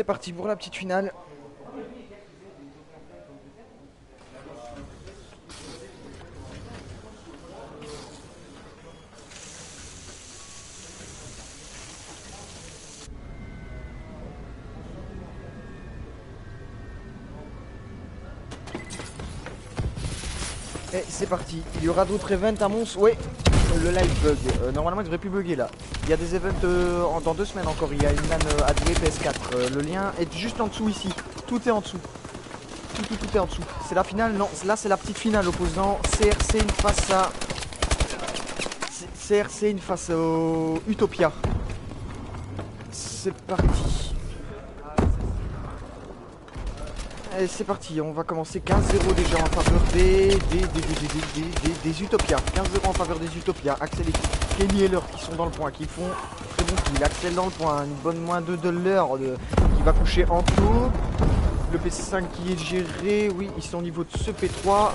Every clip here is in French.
C'est parti pour la petite finale. Et c'est parti. Il y aura d'autres events à Mons. Ouais, le live bug. Euh, normalement, il devrait plus bugger là. Il y a des events euh, dans deux semaines encore. Il y a une LAN euh, à jouer PS4. Euh, le lien est juste en dessous ici. Tout est en dessous. Tout, tout, tout est en dessous. C'est la finale Non, là, c'est la petite finale opposant CRC une face à. CRC une face au Utopia. C'est parti. c'est parti, on va commencer 15-0 déjà en faveur des, des, des, des, des Utopias. 15-0 en faveur des Utopias. Axel et Kenny Heller qui sont dans le point, qui font très bon kill. Axel dans le point, une bonne moins 2 de l'heure qui va coucher en tout. Le PC5 qui est géré, oui, ils sont au niveau de ce P3.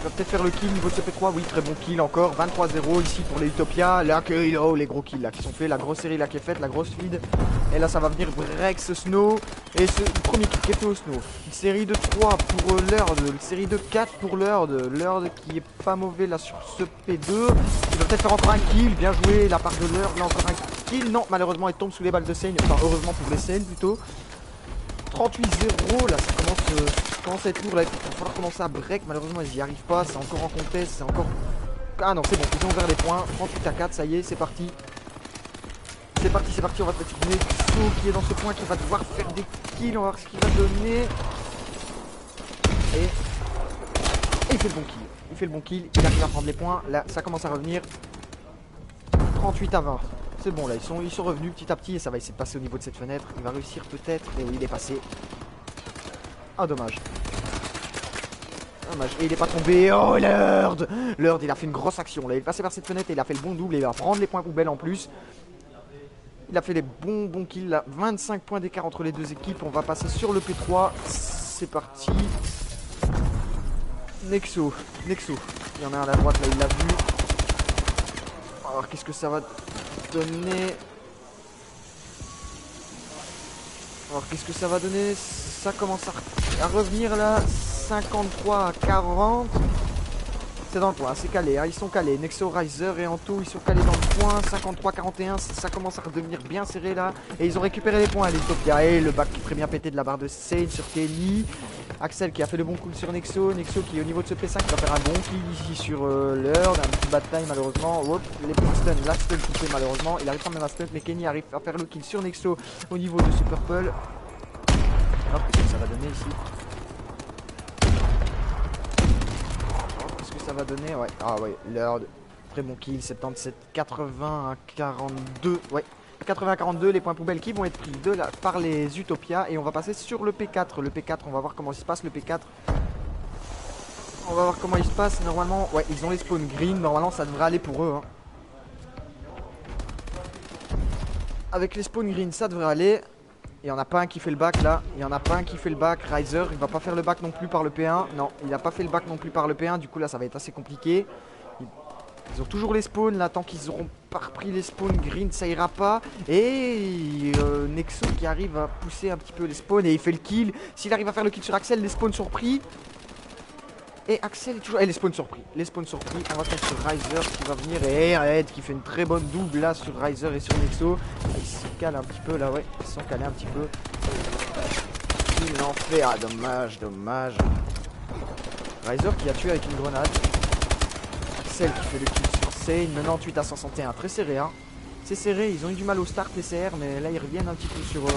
Il va peut-être faire le kill niveau de ce P3, oui, très bon kill encore. 23-0 ici pour les Utopia. Là, que, oh, les gros kills là qui sont faits, la grosse série là qui est faite, la grosse feed. Et là, ça va venir break ce snow. Et ce premier kill qui est fait au snow. Une série de 3 pour euh, une série de 4 pour Lurd. Lurd qui est pas mauvais là sur ce P2. Il va peut-être faire encore un kill, bien joué la part de Lurd. Là, encore un kill. Non, malheureusement, il tombe sous les balles de Seine. Enfin, heureusement pour les Seine plutôt. 38-0, là ça commence, euh, ça à être lourd là, il va falloir commencer à break, malheureusement ils n'y arrivent pas, c'est encore en contest, c'est encore... Ah non c'est bon, ils ont ouvert les points, 38 à 4, ça y est, c'est parti. C'est parti, c'est parti, on va peut-être Nexo qui est dans ce point, qui va devoir faire des kills, on va voir ce qu'il va donner. Et... Et il fait le bon kill, il fait le bon kill, il arrive à prendre les points, là ça commence à revenir. 38 à 20. C'est bon là, ils sont, ils sont revenus petit à petit et ça va essayer de passer au niveau de cette fenêtre. Il va réussir peut-être. Et oui, il est passé. Ah dommage. Dommage. Et il est pas tombé. Oh Lord Lord, il a fait une grosse action. Là, il est passé par cette fenêtre et il a fait le bon double et il va prendre les points poubelles en plus. Il a fait les bons bons kills là. 25 points d'écart entre les deux équipes. On va passer sur le P3. C'est parti. Nexo. Nexo. Il y en a un à la droite là, il l'a vu. Alors qu'est-ce que ça va donner Alors qu'est-ce que ça va donner? Ça commence à, à revenir là. 53 à 40. C'est dans le point, c'est calé, hein, ils sont calés. Nexo Riser et Anto, ils sont calés dans le point. 53-41, ça commence à redevenir bien serré là. Et ils ont récupéré les points, les Topia. Et le bac qui est bien pété de la barre de Sane sur Kenny. Axel qui a fait le bon coup sur Nexo. Nexo qui est au niveau de ce P5 qui va faire un bon kill ici sur euh, l'heure. Un petit bad time malheureusement. Hop, les bons stun, la stun coupé malheureusement. Il arrive quand même à stun, mais Kenny arrive à faire le kill sur Nexo au niveau de ce purple. Que ça va donner ici Alors, Qu'est-ce que ça va donner Ouais, ah ouais, l'heure. Très bon kill, 77, 80 à 42. Ouais, 80 à 42, les points poubelles qui vont être pris de la, par les Utopia. Et on va passer sur le P4. Le P4, on va voir comment il se passe le P4. On va voir comment il se passe. Normalement, ouais, ils ont les spawns green. Normalement, ça devrait aller pour eux. hein. Avec les spawns green, ça devrait aller. Il n'y en a pas un qui fait le back là. Il n'y en a pas un qui fait le back. Riser, il va pas faire le back non plus par le P1. Non, il n'a pas fait le back non plus par le P1. Du coup, là, ça va être assez compliqué. Ils, ils ont toujours les spawns là. Tant qu'ils auront pas repris les spawns green, ça ira pas. Et euh, Nexo qui arrive à pousser un petit peu les spawns et il fait le kill. S'il arrive à faire le kill sur Axel, les spawns sont repris. Et Axel est toujours. Et les spawns sont repris. Les spawns sont repris. On va faire sur Riser qui va venir. Et Red qui fait une très bonne double là sur Riser et sur Nexo. Ils se calent un petit peu là, ouais. Ils sont calés un petit peu. Il en fait. Ah, dommage, dommage. Riser qui a tué avec une grenade. Axel qui fait le kill sur Sane. 98 à 61. Très serré, hein. C'est serré. Ils ont eu du mal au start, les CR. Mais là, ils reviennent un petit peu sur. euh,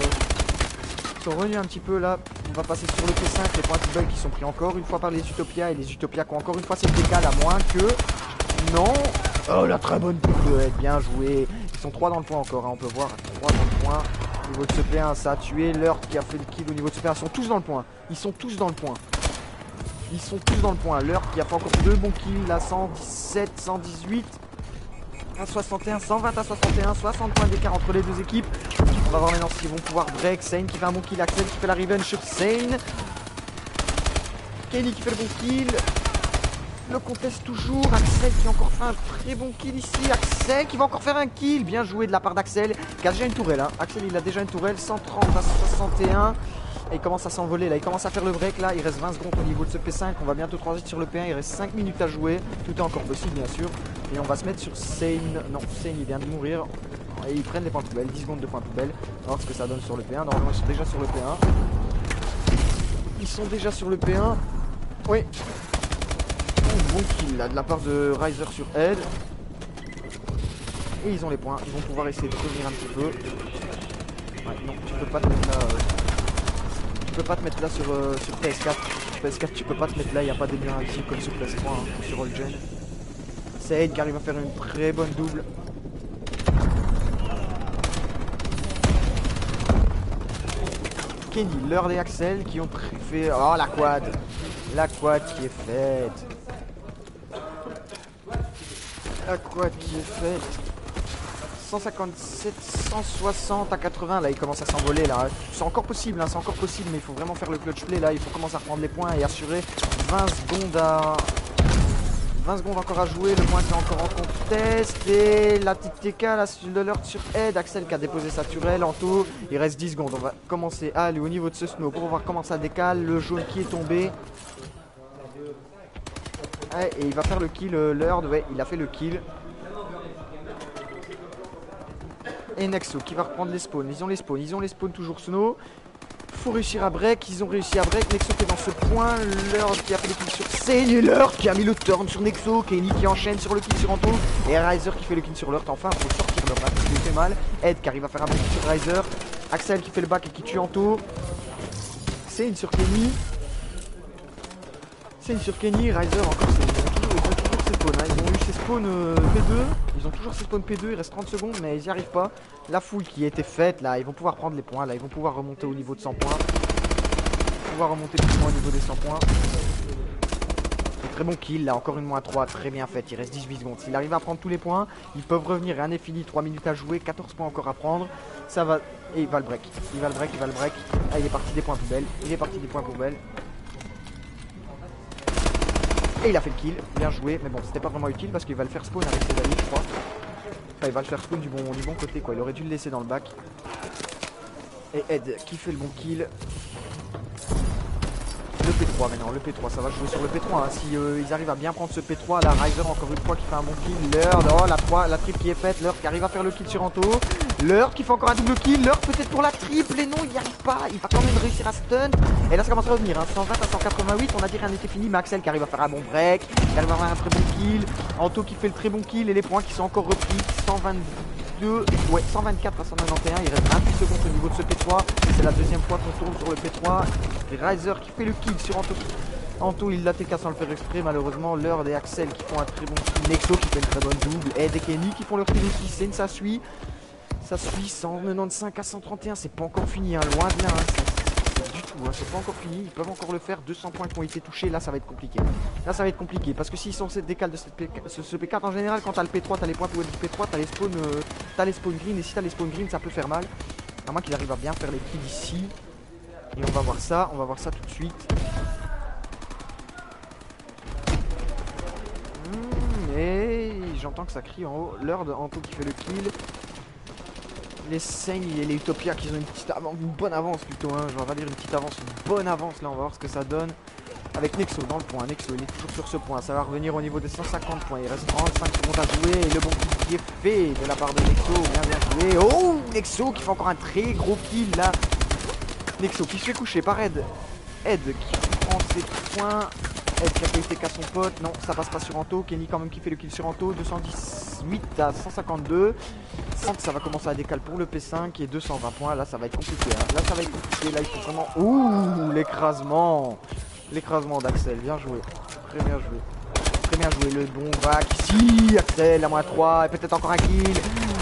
Sont revenus un petit peu là. On va passer sur le P5. Les points de qui sont pris encore une fois par les Utopia. Et les Utopia qui ont encore une fois cette décale à moins que. Non Oh la très bonne pirouette, bien joué Ils sont 3 dans le point encore, hein, on peut voir 3 dans le point. Au niveau de ce P1, ça a tué. L'heure qui a fait le kill au niveau de ce P1. Ils sont tous dans le point. Ils sont tous dans le point. Ils sont tous dans le point. L'heure qui a fait encore deux bons kills là, 117, 118. À 61, 120 à 61, 60 points d'écart entre les deux équipes. On va voir maintenant s'ils vont pouvoir break. Sane qui fait un bon kill, Axel qui fait la revenge sur Sane. Kenny qui fait le bon kill. le conteste toujours. Axel qui a encore fait un très bon kill ici. Axel qui va encore faire un kill. Bien joué de la part d'Axel qui a déjà une tourelle. Hein. Axel il a déjà une tourelle. 130 à 61. Et il commence à s'envoler là, il commence à faire le break là, il reste 20 secondes au niveau de ce P5, on va bientôt transiger sur le P1, il reste 5 minutes à jouer, tout est encore possible bien sûr. Et on va se mettre sur Sane, non Sane il vient de mourir, et ils prennent les points poubelles, 10 secondes de points poubelles, on va voir ce que ça donne sur le P1, normalement ils sont déjà sur le P1. Ils sont déjà sur le P1, oui. bon kill là de la part de Riser sur Ed. Et ils ont les points, ils vont pouvoir essayer de revenir un petit peu. Ouais, non, tu peux pas te mettre là. Euh, tu peux pas te mettre là sur, euh, sur PS4. Sur PS4, tu peux pas te mettre là, il n'y a pas des liens comme sur PS3 hein, ou sur Allgen. C'est Ed qui arrive à faire une très bonne double. Kenny, l'heure des Axel qui ont fait. Oh la quad. La quad qui est faite. La quad qui est faite. 157, 160 à 80 là il commence à s'envoler là. C'est encore possible hein, c'est encore possible mais il faut vraiment faire le clutch play là. Il faut commencer à reprendre les points et assurer 20 secondes à 20 secondes encore à jouer, le point est encore en contest. Et la petite TK là, de l'heure sur Ed, Axel qui a déposé sa turelle en tout, il reste 10 secondes, on va commencer à aller au niveau de ce snow pour voir comment ça décale, le jaune qui est tombé. et il va faire le kill, euh, l'heure, ouais, il a fait le kill. Et Nexo qui va reprendre les spawns, ils ont les spawns, ils ont les spawns toujours snow faut réussir à break. Ils ont réussi à break. Nexo qui est dans ce point. Lord qui a fait le kill sur Seigne. Lord qui a mis le turn sur Nexo. Kenny qui enchaîne sur le kill sur Anto. Et Riser qui fait le kill sur Lord. Enfin, faut sortir Lord. Hein, il fait mal. Ed qui arrive à faire un kill sur Riser. Axel qui fait le back et qui tue Anto. Seigne sur Kenny. Seigne sur Kenny. Riser encore Hein. Ils ont eu ses spawns euh, P2. Ils ont toujours ses spawns P2. Il reste 30 secondes, mais ils n'y arrivent pas. La foule qui a été faite, là, ils vont pouvoir prendre les points. Là, ils vont pouvoir remonter au niveau de 100 points. Ils vont pouvoir remonter plus au niveau des 100 points. Très bon kill, là, encore une moins 3. Très bien fait. Il reste 18 secondes. S'il arrive à prendre tous les points, ils peuvent revenir. Rien n'est fini. 3 minutes à jouer. 14 points encore à prendre. Ça va. Et il va le break. Il va le break, il va le break. Ah, il est parti des points poubelles. Il est parti des points poubelles. Et il a fait le kill, bien joué, mais bon c'était pas vraiment utile parce qu'il va le faire spawn avec ses amis je crois. Enfin il va le faire spawn du bon, du bon côté quoi, il aurait dû le laisser dans le bac. Et Ed qui fait le bon kill. Le P3 maintenant, le P3, ça va jouer sur le P3. Hein. Si euh, ils arrivent à bien prendre ce P3, la Riser encore une fois qui fait un bon kill. L'heure, oh, la 3, la triple qui est faite, l'heure qui arrive à faire le kill sur Anto. L'heure qui fait encore un double kill, l'heure peut-être pour la triple et non il n'y arrive pas, il va quand même réussir à stun. Et là ça commence à revenir, 120 hein. à 188, on a dit rien n'était fini, mais Axel qui arrive à faire un bon break, qui arrive à faire un très bon kill, Anto qui fait le très bon kill et les points qui sont encore repris, 122 ouais, 124 à 191, il reste 28 secondes au niveau de ce P3. C'est la deuxième fois qu'on tourne sur le P3. Et Riser qui fait le kill sur Anto. Anto il l'a TK sans le faire exprès malheureusement. L'heure des Axel qui font un très bon kill. Nexo qui fait une très bonne double. Et des Kenny qui font leur kill aussi. C'est ça suit. Ça suit 195 à 131. C'est pas encore fini, hein. loin de là. Hein. Tout, c'est pas encore fini, ils peuvent encore le faire, 200 points qui ont été touchés, là ça va être compliqué. Là ça va être compliqué, parce que s'ils sont décale de cette ce, P4 en général, quand t'as le P3, t'as les points pour du P3, t'as les spawns euh, les spawn green, et si t'as les spawn green ça peut faire mal. À moins qu'il arrive à bien faire les kills ici. Et on va voir ça, on va voir ça tout de suite. Hmm, et j'entends que ça crie en haut. L'heure de Anto qui fait le kill les Seigne et les Utopia qui ont une petite avance, une bonne avance plutôt, hein, je vais dire une petite avance, une bonne avance là, on va voir ce que ça donne. Avec Nexo dans le point, Nexo il est toujours sur ce point, ça va revenir au niveau des 150 points, il reste 35 secondes à jouer le bon kill qui est fait de la part de Nexo, bien bien joué. Oh Nexo qui fait encore un très gros kill là. Nexo qui se fait coucher par Ed. Ed qui prend ses points, Qu'à son pote, non ça passe pas sur Anto, Kenny quand même qui fait le kill sur Anto, 218 à 152 ça va commencer à décaler pour le P5 et 220 points. Là, ça va être compliqué. Hein. Là, ça va être compliqué. Là, il faut vraiment. Ouh, l'écrasement. L'écrasement d'Axel. Bien joué. Très bien joué. Très bien joué. Le bon vac ici. Axel, à moins 3. Et peut-être encore un kill.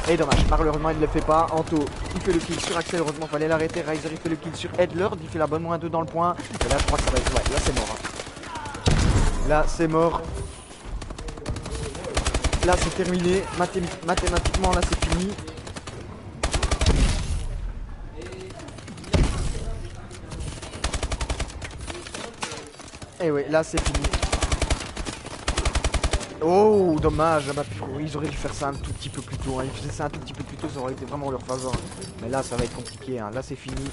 Et dommage. Malheureusement, il ne le fait pas. Anto, il fait le kill sur Axel. Heureusement, fallait l'arrêter. Riser, il fait le kill sur Edler. Il fait la bonne moins 2 dans le point. Et là, je crois que ça va être. Ouais, là, c'est mort. Hein. Là, c'est mort. Là c'est terminé, mathématiquement là c'est fini. Et ouais, là c'est fini. Oh, dommage. Bah, ils auraient dû faire ça un tout petit peu plus tôt. hein. Ils faisaient ça un tout petit peu plus tôt, ça aurait été vraiment leur faveur. Mais là, ça va être compliqué. hein. Là, c'est fini.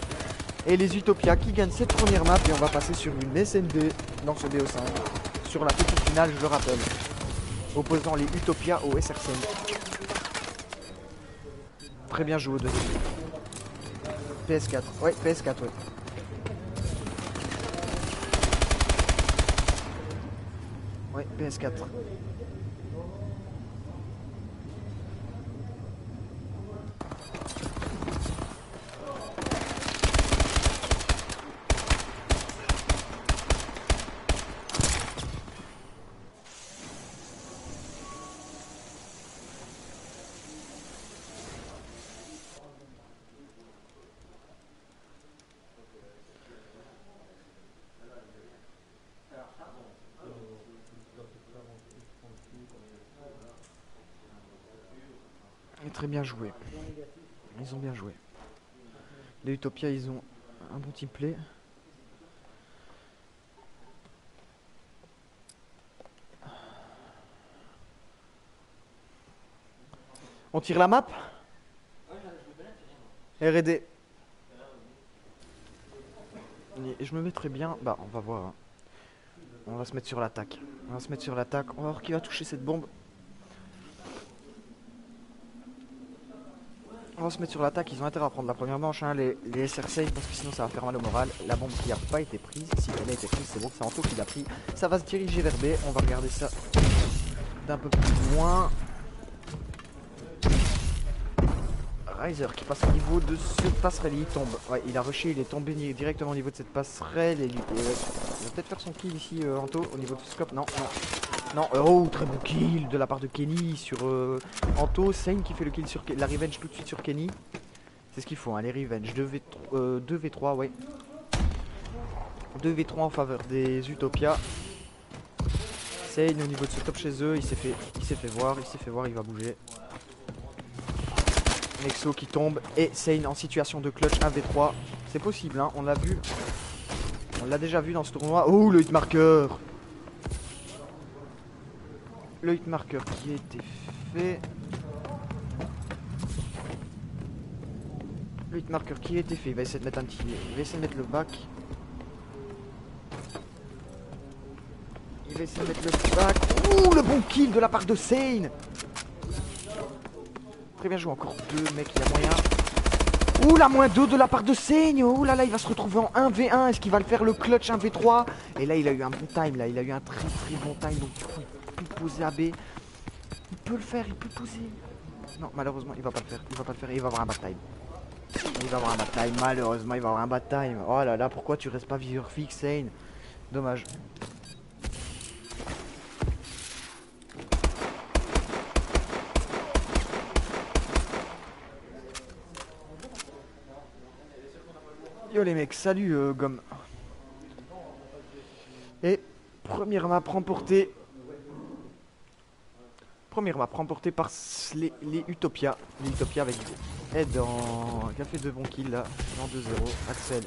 Et les Utopia qui gagnent cette première map. Et on va passer sur une SND dans ce BO5. Sur la petite finale, je le rappelle. Opposant les Utopia au SR5. Très bien joué dessus. PS4. Ouais, PS4, ouais. Ouais, PS4. Et très bien joué. Ils ont bien joué. Les Utopia, ils ont un bon team play. On tire la map R&D. Et je me mettrai bien... Bah, on va voir. hein. On va se mettre sur l'attaque. On va se mettre sur l'attaque. On va voir qui va toucher cette bombe. On va se mettre sur l'attaque, ils ont intérêt à prendre la première manche, hein, les, les SR6, parce que sinon ça va faire mal au moral. La bombe qui n'a pas été prise, si elle a été prise, c'est bon, c'est Anto qui l'a pris. Ça va se diriger vers B, on va regarder ça d'un peu plus loin. Riser qui passe au niveau de cette passerelle, il tombe. Ouais, il a rushé, il est tombé directement au niveau de cette passerelle. Euh, il va peut-être faire son kill ici, euh, Anto, au niveau du scope. Non. Non, oh, très bon kill de la part de Kenny sur euh, Anto. Sane qui fait le kill sur la revenge tout de suite sur Kenny. C'est ce qu'il faut, hein, les revenge. 2v3, euh, 2v3, ouais. 2v3 en faveur des Utopia. Sane au niveau de ce top chez eux, il s'est fait, fait voir, il s'est fait voir, il va bouger. Nexo qui tombe et Sane en situation de clutch 1v3. C'est possible, hein, on l'a vu. On l'a déjà vu dans ce tournoi. Oh, le hitmarker Le hitmarker qui a été fait. Le hitmarker qui a été fait. Il va essayer de mettre un petit. Il va essayer de mettre le back. Il va essayer de mettre le back. Ouh, le bon kill de la part de Sane Très bien joué, encore deux mecs, il y a moyen. Ouh la moins 2 de la part de Seigne Ouh là là il va se retrouver en 1v1 Est-ce qu'il va le faire le clutch 1v3 Et là il a eu un bon time là Il a eu un très très bon time Donc du coup il peut Il peut le faire, il peut poser. Non malheureusement il va pas le faire. Il va pas le faire, il va avoir un bad time. Il va avoir un bad time, malheureusement il va avoir un bad time. Oh là là pourquoi tu restes pas viseur fixe Dommage. Yo les mecs, salut euh, Gomme. Et première map remportée. Première map remportée par les, les Utopia. Les Utopia avec Ed en. qui a fait de bons kills là. En 2-0. Axel.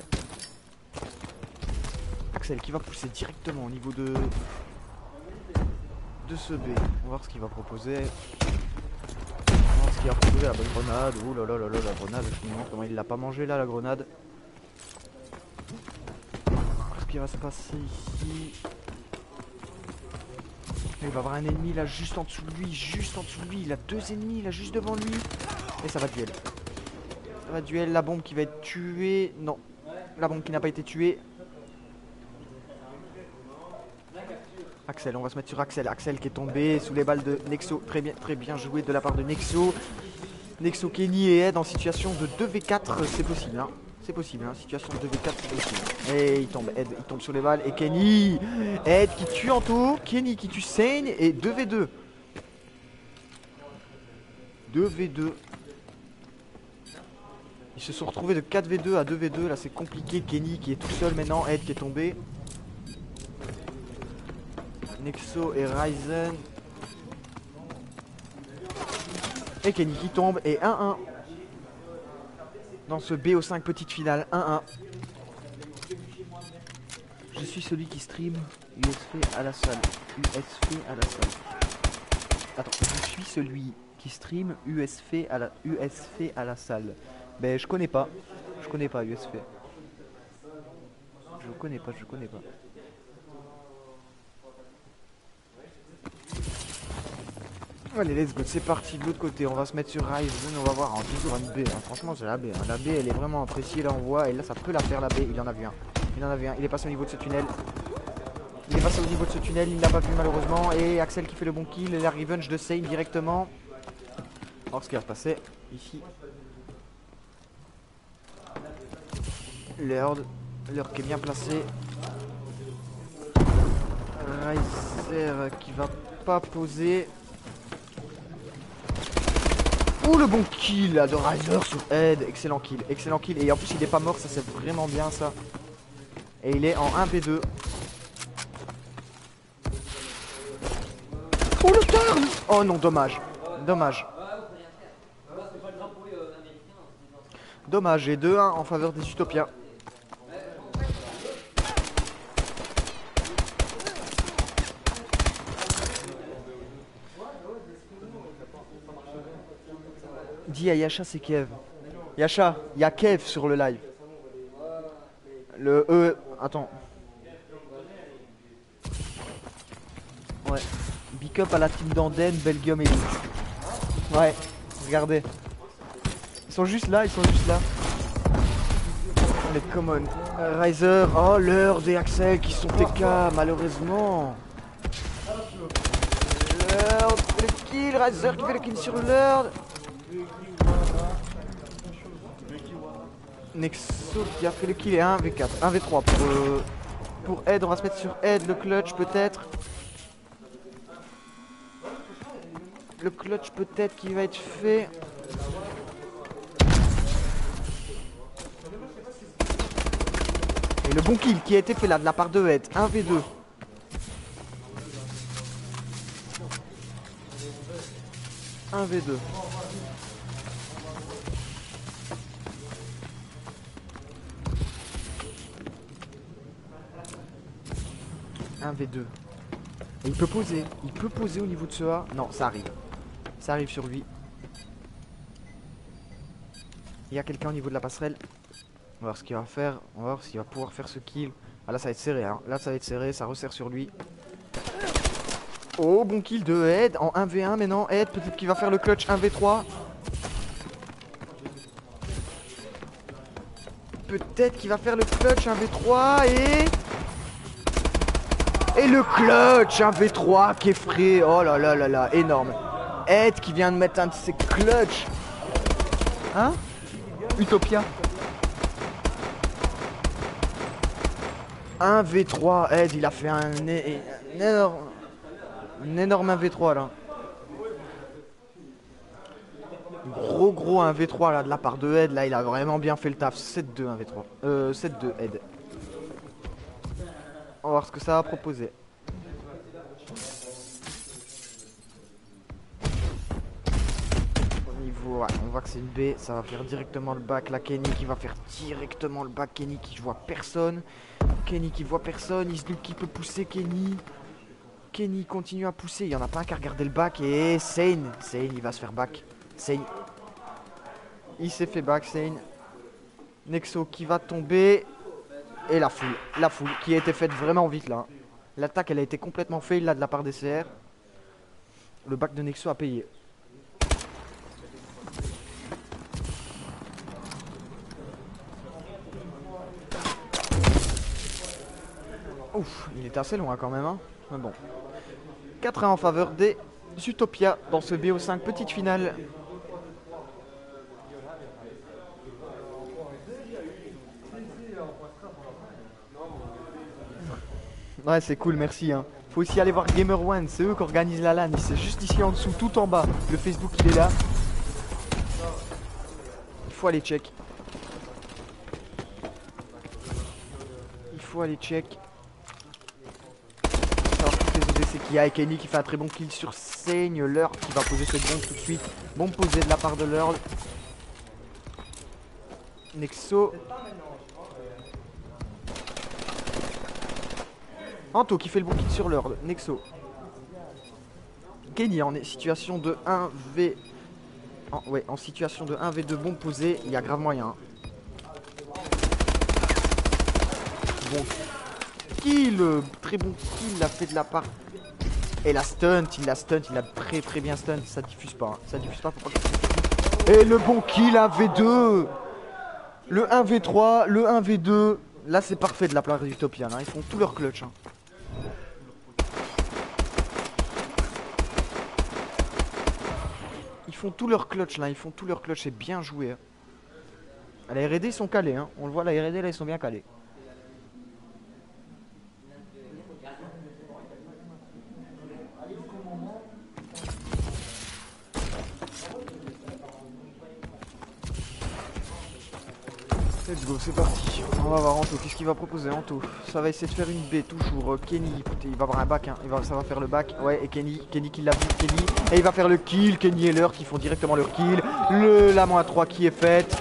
Axel qui va pousser directement au niveau de. de ce B. On va voir ce qu'il va proposer. On va voir ce qu'il va proposer la bonne grenade. Ouh là là là là la grenade. Demande comment il l'a pas mangé là la grenade. Qu'est-ce qui va se passer ici Il va avoir un ennemi là juste en dessous de lui, juste en dessous de lui. Il a deux ennemis là juste devant lui. Et ça va duel. Ça va duel, la bombe qui va être tuée. Non, la bombe qui n'a pas été tuée. Axel, on va se mettre sur Axel. Axel qui est tombé sous les balles de Nexo. Très bien, très bien joué de la part de Nexo. Nexo, Kenny et Ed en situation de 2v4, c'est possible. Hein. C'est possible, hein. situation de 2v4, c'est possible. Et il tombe, Ed, il tombe sur les balles. Et Kenny Ed qui tue Anto, Kenny qui tue Sane et 2v2. 2v2. Ils se sont retrouvés de 4v2 à 2v2. Là, c'est compliqué. Kenny qui est tout seul maintenant. Ed qui est tombé. Nexo et Ryzen. Et Kenny qui tombe. Et 1-1. Dans ce BO5 petite finale. 1-1. Je suis celui qui stream USF à la salle. USF à la salle. Attends, je suis celui qui stream USF à la, USF à la salle. Ben, je connais pas. Je connais pas USF. Je connais pas, je connais pas. Allez, let's go, c'est parti de l'autre côté. On va se mettre sur Ryzen, on va voir en toujours une B. hein. Franchement, c'est la B. hein. La B, elle est vraiment appréciée. Là, on voit. Et là, ça peut la faire, la B. Il en a vu un. Il en a vu un. Il est passé au niveau de ce tunnel. Il est passé au niveau de ce tunnel. Il l'a pas vu, malheureusement. Et Axel qui fait le bon kill. Et la revenge de Sane directement. Alors, ce qui va se passer ici. Lord. Lord qui est bien placé. Riser qui va pas poser. Ouh le bon kill là, de Riser sur Ed, excellent kill, excellent kill et en plus il est pas mort, ça c'est vraiment bien ça. Et il est en 1v2. Oh le turn Oh non dommage, dommage. Dommage, et 2-1 en faveur des Utopiens. Dis à Yasha c'est Kev. Yasha, il y a Kev sur le live. Le E. Attends. Ouais. Big up à la team d'Anden, Belgium et Ouais, regardez. Ils sont juste là, ils sont juste là. Les common. Euh, Riser, oh l'heure des Axel qui sont TK, malheureusement. L'heure, le kill, Riser qui fait le kill sur l'heure. Nexo qui a fait le kill et 1v4, 1v3 pour, euh, pour Ed, on va se mettre sur Ed, le clutch peut-être. Le clutch peut-être qui va être fait. Et le bon kill qui a été fait là de la part de Ed, 1v2. Un V2. Un V2. Et il peut poser. Il peut poser au niveau de ce A. Non, ça arrive. Ça arrive sur lui. Il y a quelqu'un au niveau de la passerelle. On va voir ce qu'il va faire. On va voir s'il va pouvoir faire ce kill. Ah là ça va être serré. Hein. Là ça va être serré. Ça resserre sur lui. Oh bon kill de Ed en 1v1 mais non Ed peut-être qu'il va faire le clutch 1v3 Peut-être qu'il va faire le clutch 1v3 et... Et le clutch 1v3 qui est frais Oh là là là là énorme Ed qui vient de mettre un de ses clutch Hein Utopia 1v3 Ed il a fait un, un énorme un énorme 1v3 là. Gros gros 1v3 là de la part de Ed. Là il a vraiment bien fait le taf. 7-2 1v3. Euh 7-2 Ed. Va voir ce que ça va proposer. Au niveau, on voit que c'est une B. Ça va faire directement le back. La Kenny qui va faire directement le back. Kenny qui voit personne. Kenny qui voit personne. Dit qui peut pousser Kenny. Kenny continue à pousser. Il y en a pas un qui a regardé le back. Et Sane. Sane, il va se faire back. Sane. Il s'est fait back, Sane. Nexo qui va tomber. Et la foule. La foule qui a été faite vraiment vite là. L'attaque, elle a été complètement faite là de la part des CR. Le back de Nexo a payé. Ouf, il était assez loin quand même. Hein. Mais bon. 4-1 en faveur des Utopia dans ce BO5 petite finale. Ouais, c'est cool, merci. Hein. Faut aussi aller voir Gamer One, c'est eux qui organisent la LAN. C'est juste ici en dessous, tout en bas. Le Facebook, il est là. Il faut aller check. Il faut aller check. Les ODC qu'il y a. Qui fait un très bon kill sur. L'heure qui va poser cette bombe tout de suite. Bombe posée de la part de l'Earl. Nexo. Anto qui fait le bon kill sur l'Earl. Nexo. Kenny en situation de 1v. En, ouais, en situation de 1v2 bombe posée, il y a grave moyen. Bon kill, très bon kill, il a fait de la part. Et la stunt, il l'a stunt, il a très très bien stunt, ça diffuse pas, hein. ça diffuse pas. Et le bon kill 1v2 Le 1v3, le 1v2, là c'est parfait de la part d'Utopia, hein. ils font tout leur clutch. hein. Ils font tout leur clutch là, ils font tout leur clutch, c'est bien joué. hein. À La R&D sont calés, hein. on le voit la R&D là ils sont bien calés. Let's go, c'est parti. On va voir Anto, qu'est-ce qu'il va proposer Anto? Ça va essayer de faire une B toujours. Euh, Kenny, écoutez, il va avoir un back, hein. ça va faire le back. Ouais, et Kenny, Kenny qui l'a vu, Kenny. Et il va faire le kill, Kenny et leur qui font directement leur kill. Le, la moins 3 qui est faite.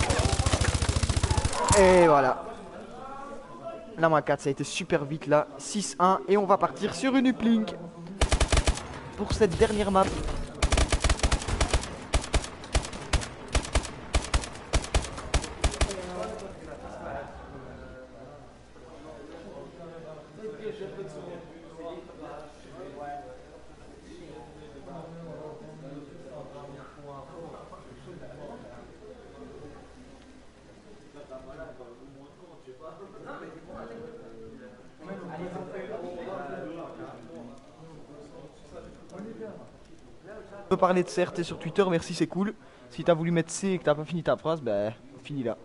Et voilà. La moins 4, ça a été super vite là. 6-1. Et on va partir sur une uplink. Pour cette dernière map. Parler de CRT sur Twitter, merci, c'est cool. Si t'as voulu mettre C et que t'as pas fini ta phrase, bah, fini là.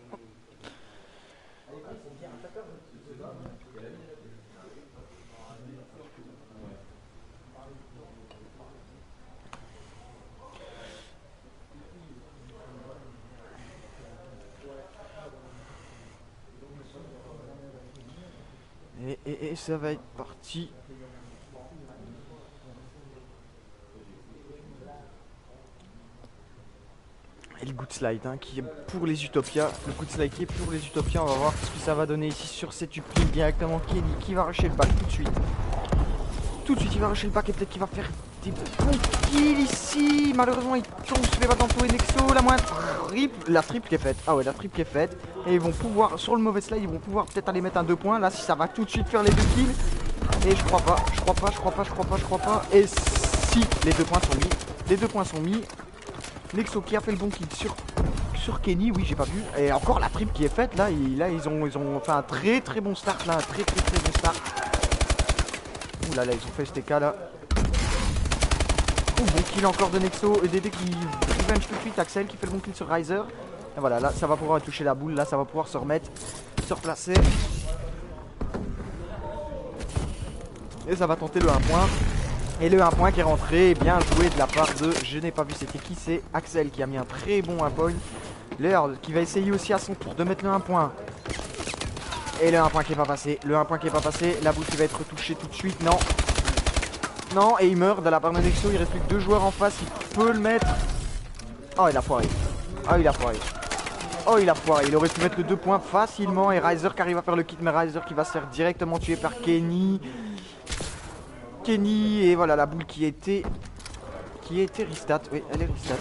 Et ça va être parti. Et le good slide hein, qui est pour les Utopia. Le good slide qui est pour les Utopia. On va voir ce que ça va donner ici sur cette uplink directement. Kenny qui va rusher le back tout de suite. Tout de suite, il va rusher le back et peut-être qu'il va faire des bons kills ici. Malheureusement, il tombe sur les d'Anto et Nexo. La moindre triple. La triple qui est faite. Ah ouais, la triple est faite. Et ils vont pouvoir, sur le mauvais slide, ils vont pouvoir peut-être aller mettre un 2 points. Là, si ça va tout de suite faire les deux kills. Et je crois pas, je crois pas, je crois pas, je crois pas, je crois pas. Et si les deux points sont mis. Les deux points sont mis. Nexo qui a fait le bon kill sur, sur Kenny, oui j'ai pas vu. Et encore la triple qui est faite là, là ils ont, ils ont fait un très très bon start là, un très très très bon start. Ouh là là ils ont fait STK là. Ouh bon kill encore de Nexo et DD qui revenge tout de suite, Axel qui fait le bon kill sur Riser. Et voilà là ça va pouvoir toucher la boule, là ça va pouvoir se remettre, se replacer. Et ça va tenter le 1 point. Et le 1 point qui est rentré, bien joué de la part de, je n'ai pas vu c'était qui, c'est Axel qui a mis un très bon 1 point. L'Earl qui va essayer aussi à son tour de mettre le 1 point. Et le 1 point qui est pas passé, le 1 point qui est pas passé, la boule qui va être retouchée tout de suite, non. Non, et il meurt de la part de Nexo, il reste plus que deux joueurs en face, il peut le mettre. Oh il a foiré. Oh il a foiré. Oh il a foiré, il aurait pu mettre le 2 points facilement et Riser qui arrive à faire le kit, mais Riser qui va se faire directement tuer par Kenny. Kenny et voilà la boule qui était qui était restat. Oui, elle est restat.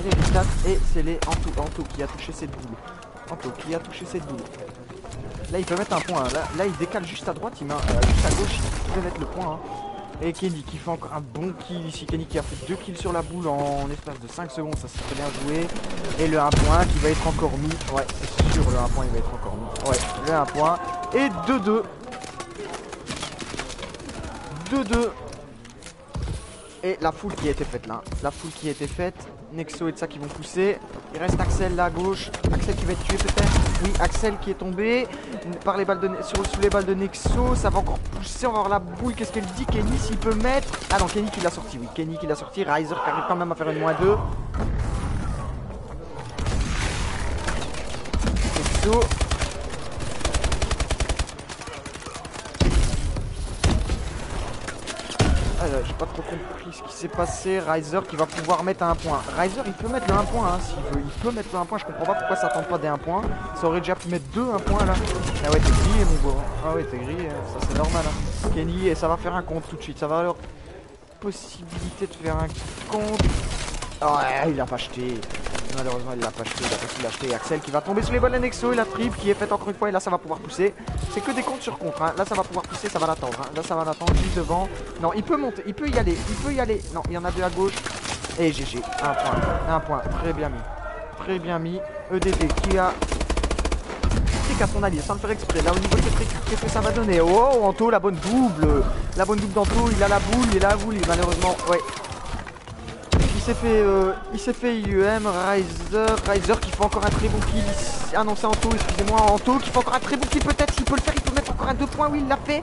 Elle est restat et c'est les Anto, Anto qui a touché cette boule. Anto qui a touché cette boule. Là il peut mettre un point. hein. Là, il décale juste à droite, il met euh, juste à gauche, il peut mettre le point. hein. Et Kenny qui fait encore un bon kill ici. Kenny qui a fait deux kills sur la boule en espace de 5 secondes, ça c'est bien joué. Et le 1 point qui va être encore mis. Ouais, c'est sûr, le 1 point il va être encore mis. Ouais, le 1 point. Et 2-2. 2-2. Et la foule qui a été faite là. La foule qui a été faite. Nexo et de ça qui vont pousser. Il reste Axel là à gauche. Axel qui va être tué peut-être. Oui, Axel qui est tombé par les balles de sur, sous les balles de Nexo. Ça va encore pousser. On va voir la boule. Qu'est-ce qu'elle dit? Kenny s'il peut mettre. Ah non, Kenny qui l'a sorti. Oui, Kenny qui l'a sorti. Riser qui arrive quand même à faire une moins 2. Nexo. Ah, là, pas trop compris ce qui s'est passé. Riser qui va pouvoir mettre un point. Riser, il peut mettre le 1 point hein, s'il veut. Il peut mettre le 1 point. Je comprends pas pourquoi ça tente pas des 1 point. Ça aurait déjà pu mettre 2 1 point là. Ah ouais, t'es grillé, mon gars. Ah ouais, t'es grillé. hein. Ça, c'est normal. Hein. Kenny, et ça va faire un compte tout de suite. Ça va alors possibilité de faire un compte. Oh, ouais, il a pas acheté. Malheureusement, il l'a pas acheté. Il a pas pu l'acheter. Axel qui va tomber sur les balles Nexo et la triple qui est faite encore une fois. Et là, ça va pouvoir pousser. C'est que des comptes sur contre. hein. Là, ça va pouvoir pousser. Ça va l'attendre. hein. Là, ça va l'attendre juste devant. Non, il peut monter. Il peut y aller. Il peut y aller. Non, il y en a deux à gauche. Et GG. Un point. Un point. Très bien mis. Très bien mis. EDD qui a à son allié sans le faire exprès. Là au niveau de qu'est-ce que ça va donner? Oh Anto la bonne double La bonne double d'Anto, il a la boule, il a la boule, malheureusement, ouais. Il s'est fait euh, il s'est fait IUM, Riser, Riser qui fait encore un très bon kill. Ah non c'est excusez-moi, Anto qui fait encore un très bon kill peut-être, s'il peut le faire, il peut mettre encore un 2 points, oui il l'a fait.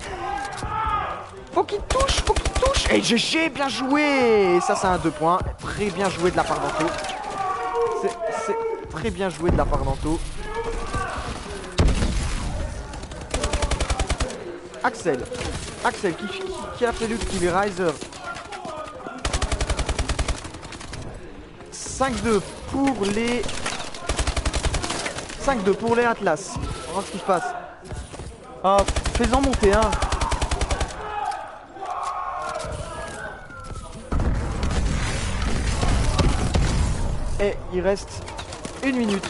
Faut qu'il touche, faut qu'il touche Et GG, bien joué ça c'est un 2 points, très bien joué de la part d'Anto. C'est- C'est très bien joué de la part d'Anto. Axel. Axel qui, qui- qui a fait le kill Riser. 5-2 pour les... 5-2 pour les Atlas. On va voir ce qui se passe. Ah, fais-en monter un. Et il reste une minute.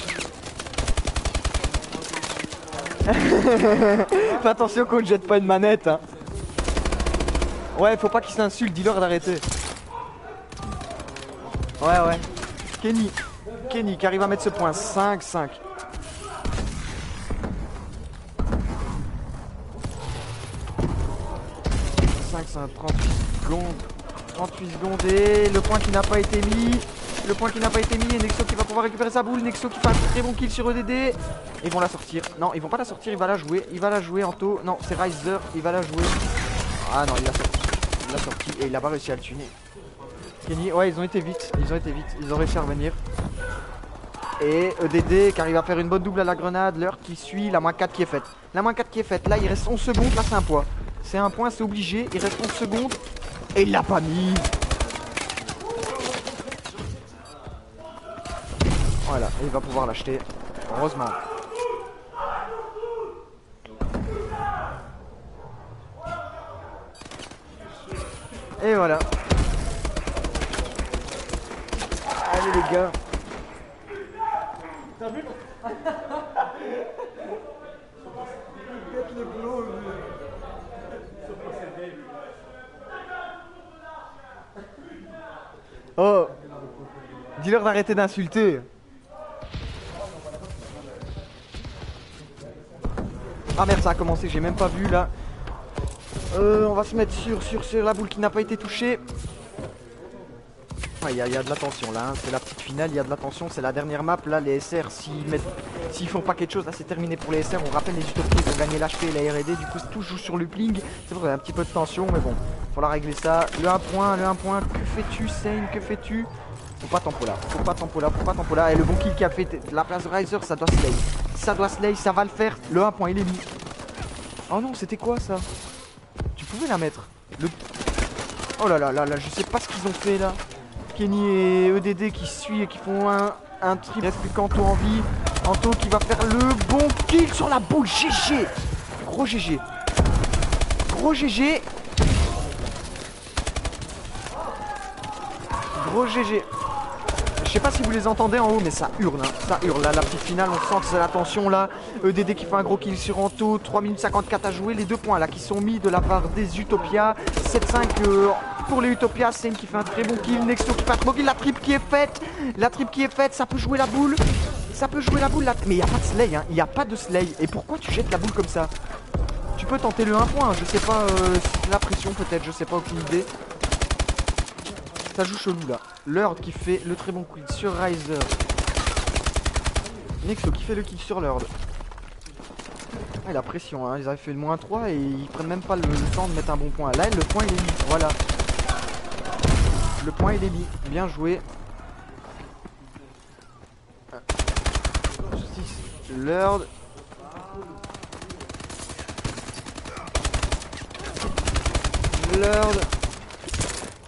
Fais attention qu'on ne jette pas une manette. hein. Ouais, faut pas qu'ils s'insultent, dis-leur d'arrêter. Ouais, ouais. Kenny. Kenny qui arrive à mettre ce point. 5-5. Cinq, cinq, 38 secondes. 38 secondes et le point qui n'a pas été mis. Le point qui n'a pas été mis et Nexo qui va pouvoir récupérer sa boule. Nexo qui fait un très bon kill sur EDD. Ils vont la sortir. Non, ils vont pas la sortir, il va la jouer. Il va la jouer en taux. Non, c'est Riser, il va la jouer. Ah non, il l'a sorti. Il l'a sorti et il a pas réussi à le tuner. Ouais, ils ont été vite. Ils ont été vite. Ils ont réussi à revenir. Et EDD qui arrive à faire une bonne double à la grenade. L'heure qui suit, la moins 4 qui est faite. La moins 4 qui est faite. Là, il reste 11 secondes. Là, c'est un point. C'est un point, c'est obligé. Il reste 11 secondes. Et il l'a pas mis. Voilà, il va pouvoir l'acheter. Heureusement. Et voilà. Allez Oh Dis-leur d'arrêter d'insulter. Ah merde, ça a commencé, j'ai même pas vu là. Euh, on va se mettre sur, sur la boule qui n'a pas été touchée. Il y, a- de la tension là, hein. c'est la petite finale, il y a de la tension, c'est la dernière map. Là, les SR, s'ils mettent- font pas quelque chose, là c'est terminé pour les SR. On rappelle les utopies, ont gagné l'HP et la RD, du coup tout joue sur l'upling. C'est vrai, il y a un petit peu de tension, mais bon, faut la régler ça. Le 1 point, le 1 point, que fais-tu, Sane, que fais-tu? Faut pas tempo là, faut pas tempo là, faut pas tempo là. Et le bon kill qui a fait la place de Riser, ça doit slay. Ça doit slay, ça va le faire. Le 1 point, il est mis. Oh non, c'était quoi ça? Tu pouvais la mettre. Le... Oh là là là là, je sais pas ce qu'ils ont fait là. Kenny et EDD qui suivent et qui font un, un trip. Il reste plus qu'Anto en vie. Anto qui va faire le bon kill sur la boule. GG Gros GG. Gros GG. Gros GG. Je sais pas si vous les entendez en haut, mais ça hurle, hein. ça hurle. Là, la petite finale, on sent que c'est la tension là. EDD qui fait un gros kill sur Anto, 3 minutes 54 à jouer. Les deux points là qui sont mis de la part des Utopia. 7-5 euh, pour les Utopia. Sen qui fait un très bon kill. Nexto qui bon kill. La triple qui est faite. La triple qui est faite, ça peut jouer la boule. Ça peut jouer la boule là. Mais il n'y a pas de slay, hein. il n'y a pas de slay. Et pourquoi tu jettes la boule comme ça? Tu peux tenter le 1 point, je sais pas, euh, la pression peut-être, je sais pas, aucune idée. Ça joue chelou là. Lord qui fait le très bon kill sur Riser. Nexo qui fait le kill sur Lord. Ah, la pression, hein. ils avaient fait le moins 3 et ils prennent même pas le, temps de mettre un bon point. Là, le point il est mis, voilà. Le point il est mis, bien joué. Lord. Lord.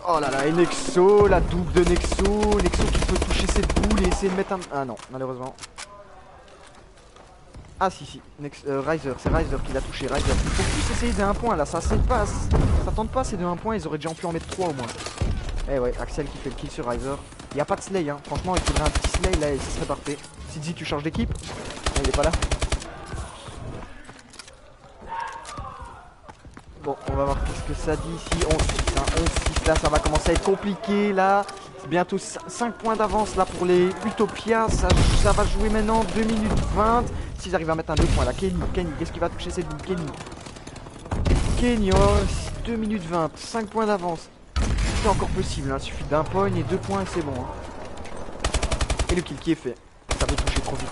Oh là là, et Nexo, la double de Nexo. Nexo qui peut toucher cette boule et essayer de mettre un. Ah non, malheureusement. Ah si si, euh, Riser, c'est Riser qui l'a touché, Riser. Faut plus essayer 1 point là, ça c'est pas. Ça tente pas ces deux 1 point, ils auraient déjà pu en mettre 3 au moins. Eh ouais, Axel qui fait le kill sur Riser. Y a pas de slay hein, franchement il faudrait un petit slay là et ce serait parfait. Sidzi tu changes d'équipe? Il est pas là. Bon, on va voir qu'est-ce que ça dit ici. 11-6, hein. 11-6 là, ça va commencer à être compliqué là. C'est bientôt 5 points d'avance là pour les Utopia. Ça, va jouer maintenant 2 minutes 20. S'ils arrivent à mettre un 2 points là, Kenny, Kenny, qu'est-ce qui va toucher cette boule Kenny? Kenny, oh, 2 minutes 20, 5 points d'avance. C'est encore possible, hein. il suffit d'un point et 2 points c'est bon. Hein. Et le kill qui est fait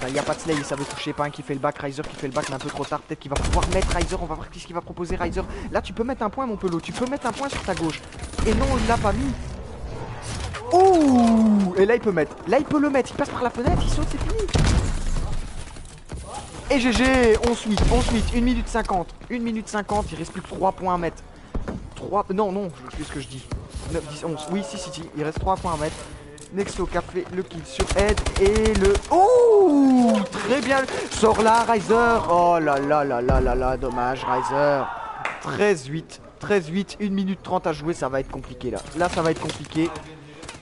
Il n'y a pas de slay, ça veut toucher. Pas un qui fait le back. Riser qui fait le back, mais un peu trop tard. Peut-être qu'il va pouvoir mettre Riser. On va voir ce qu'il va proposer Riser. Là, tu peux mettre un point, mon pelot. Tu peux mettre un point sur ta gauche. Et non, il l'a pas mis. Ouh Et là, il peut mettre. Là, il peut le mettre. Il passe par la fenêtre, il saute, c'est fini. Et GG, 11-8, 11-8, 1 minute 50. 1 minute 50, il reste plus que 3 points à mettre. 3. Non, non, je sais ce que je dis. 9, 10, 11. Oui, si, si, si. Il reste 3 points à mettre. Nexo qui a fait le kill sur Ed et le... Oh Très bien Sors là, Riser Oh là là là là là là, dommage, Riser 13-8, 13-8, 1 minute 30 à jouer, ça va être compliqué là. Là, ça va être compliqué.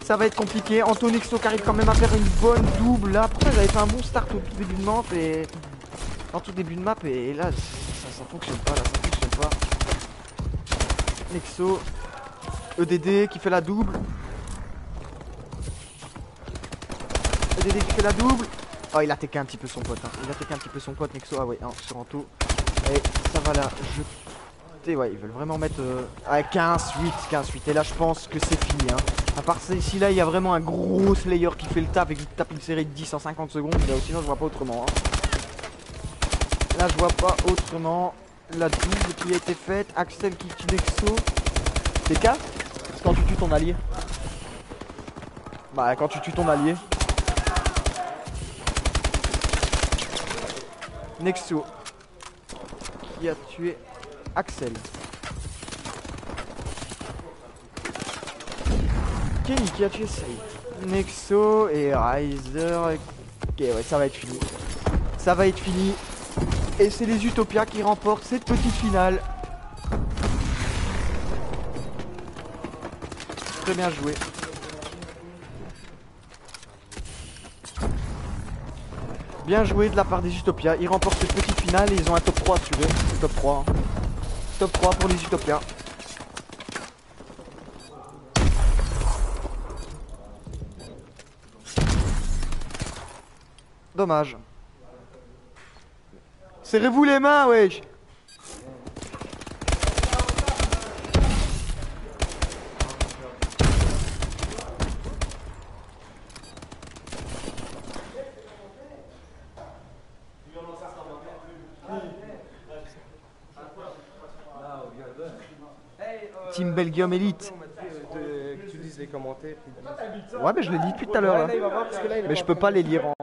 Ça va être compliqué. Antonixo qui arrive quand même à faire une bonne double là. Pourquoi j'avais fait un bon start au tout début de map et... En tout début de map et là, ça, ça fonctionne pas là, ça fonctionne pas. Nexo, EDD qui fait la double. DD qui fait la double. Oh, il a TK un petit peu son pote. Hein. Il a TK un petit peu son pote, Nexo. Ah, ouais, hein, sur Anto. Et ça va là. Je. Ouais, ils veulent vraiment mettre. Euh... 15, 8, 15, 8. Et là, je pense que c'est fini. Hein. À part ici, là, il y a vraiment un gros Slayer qui fait le taf et qui tape une série de 10 en 50 secondes. sinon, je vois pas autrement. Hein. Là, je vois pas autrement. La double qui a été faite. Axel qui tue Nexo. TK Quand tu tues ton allié. Bah, quand tu tues ton allié. Nexo qui a tué Axel. Kenny qui a tué Saïd. Nexo et Riser. Ok, ouais, ça va être fini. Ça va être fini. Et c'est les Utopia qui remportent cette petite finale. Très bien joué. Bien joué de la part des Utopia. Ils remportent cette petite finale et ils ont un top 3 assuré. Top 3. Hein. Top 3 pour les Utopia. Dommage. Serrez-vous les mains, wesh Belgium Elite. tu lises les commentaires. Ouais, mais je les lis depuis tout à l'heure. Mais je peux pas les lire en.